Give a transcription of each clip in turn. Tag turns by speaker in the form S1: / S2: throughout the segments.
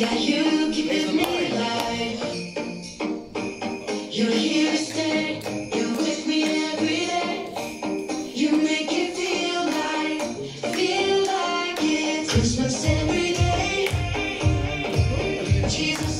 S1: Yeah, you give it me life. You're here to stay. You're with me every day. You make it feel like, feel like it's Christmas every day. Jesus.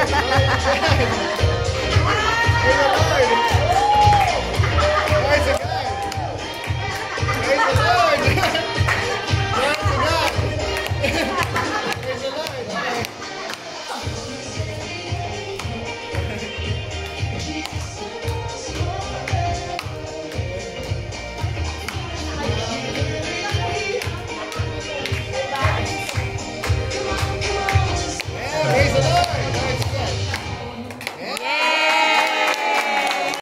S1: Hey,